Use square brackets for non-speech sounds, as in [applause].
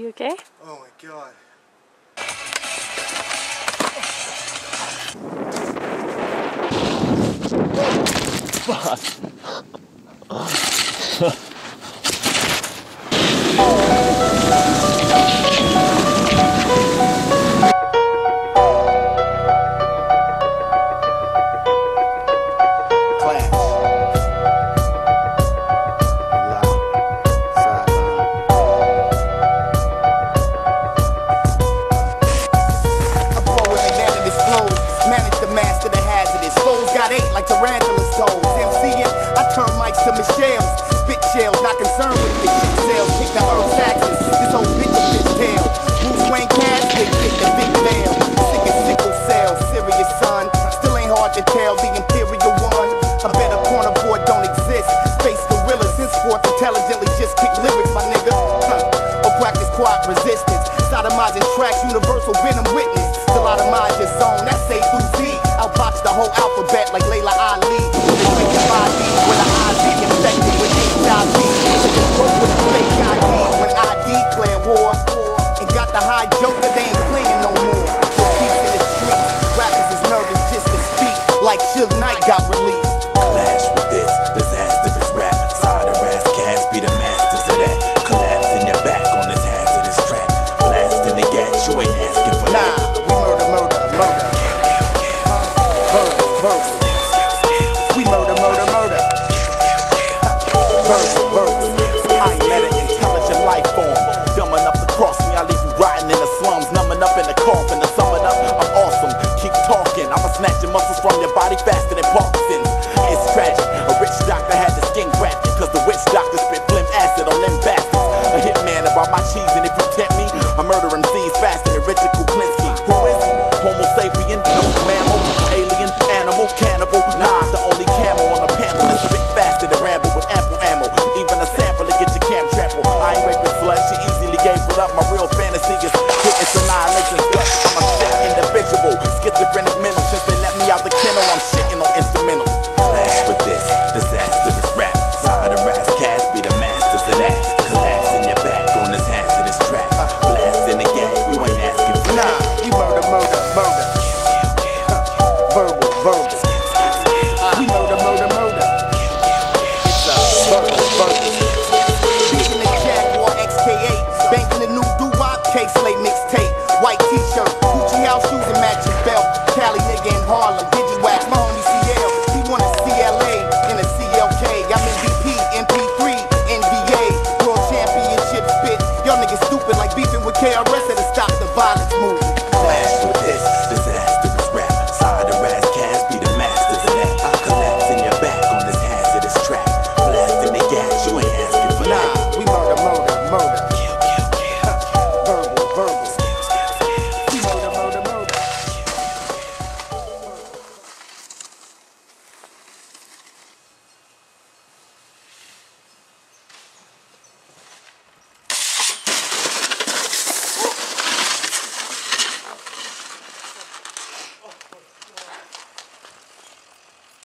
You okay? Oh my god. Clash. [laughs] to Michelle's. Spit shells, not concerned with shit sales. Kick the earth taxes, this whole bitch a bitch tail. Bruce Wayne casket, kick the big veil. Sick as sickle cell, serious son. Still ain't hard to tell, the imperial one. A better corner board don't exist. Space gorillas, henceforth intelligently just kick lyrics, my nigga. Huh. Or practice quiet resistance. Sodomizing tracks, universal venom witness. Demise your zone, that's A through Z. I'll box the whole alphabet like Laila Ali. verbs of verbs. High meta intelligent life form. Dumb enough to cross me, I leave you rotting in the slums, numbing up in the coffin. To sum it up, I'm awesome. Keep talking, I'ma snatch your muscles from your body faster than Parkinson's. It's tragic. A rich doctor had the skin grafted, cause the rich doctor spit flim acid on them bastards. A hitman about my cheese, and if you tempt me, I murder MCs faster than Richard Cooper. KRS to stop the violence movement.